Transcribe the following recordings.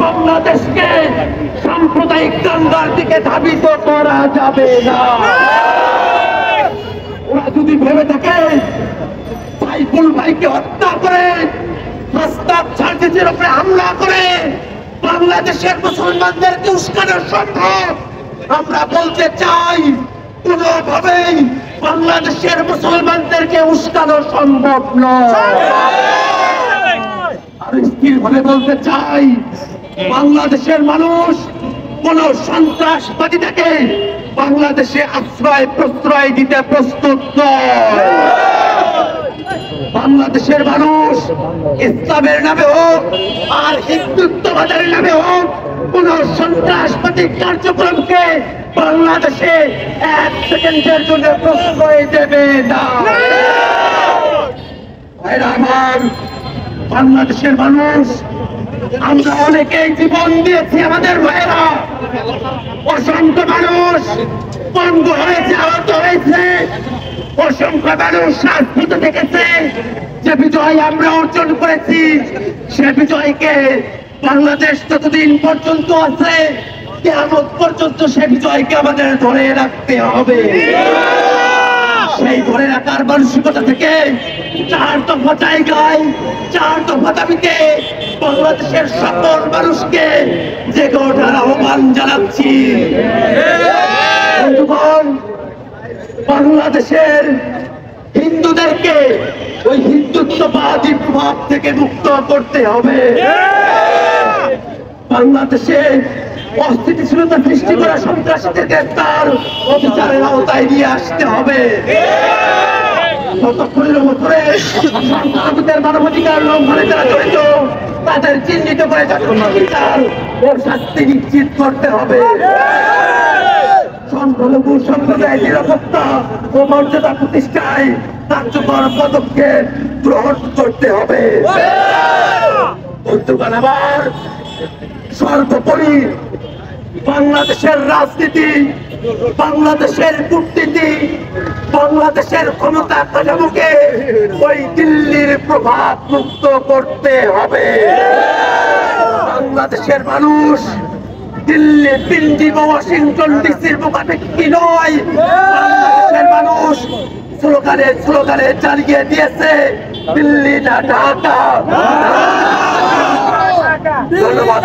বাংলাদেশকে সাম্প্রদায়িক দাঙ্গার দিকে ধাবিত করা যাবে না। ওরা যদি ভেবে থাকে সাইফুল ভাইকে হত্যা করে প্রস্তাব সার্ভিসের উপরে হামলা করে, বাংলাদেশের মুসলমানদেরকে উস্কানো সম্ভব। আমরা বলতে চাই, কোনোভাবেই বাংলাদেশের মুসলমানদেরকে উস্কানো সম্ভব নয়। আর বলতে চাই, বাংলাদেশের মানুষ কোন সন্ত্রাসবাদী থেকে বাংলাদেশে আশ্রয়, প্রশ্রয় দিতে প্রস্তুত বাংলাদেশের মানুষ ইসলামের নামে হোক আর হিন্দুত্ববাদের নামে হোক কোন সন্ত্রাসবাদী কার্যক্রমকে বাংলাদেশে এক সেকেন্ডের জন্য প্রশ্রয় দেবে না। আমার বাংলাদেশের মানুষ, আমরা অনেকেই জীবন দিয়েছি আমাদের ভাইয়েরা। অসংখ্য মানুষ পঙ্গু হয়েছে, আহত হয়েছে। অসংখ্য মানুষ শাস্তিত দেখেছে। যে বিজয় আমরা অর্জন করেছি, সে বিজয়কে বাংলাদেশ যতদিন পর্যন্ত আছে কেমন পর্যন্ত সে বিজয়কে আমাদের ধরে রাখতে হবে। সেই ধরে রাখার মানসিকতা থেকে চার দফা জায়গায় চার দফা দাবিতে বাংলাদেশের সকল মানুষকে জেগে ওঠার আহ্বান জানাচ্ছি। বাংলাদেশের হিন্দুদেরকে ওই হিন্দুত্ববাদী প্রভাব থেকে মুক্ত করতে হবে। বাংলাদেশে অস্থিতিশীলতা সৃষ্টি করা সন্ত্রাসীদেরকে তার অফিসারের আওতায় নিয়ে আসতে হবে। নিশ্চিত করতে হবে। পদক্ষেপ গ্রহণ করতে হবে। আবার সর্বোপরি বাংলাদেশের রাজনীতি, বাংলাদেশের কূটনীতি, বাংলাদেশের ক্ষমতা কাঠামোকে ওই দিল্লির প্রভাব মুক্ত করতে হবে। বাংলাদেশের মানুষ দিল্লি পিন্ডি বা ওয়াশিংটন ডিসির মুখাপেক্ষি নয়? বাংলাদেশের মানুষ স্লোগানে স্লোগানে চালিয়ে দিয়েছে, দিল্লি না ঢাকা। ধন্যবাদ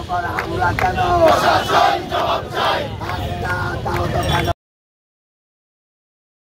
উপর কেন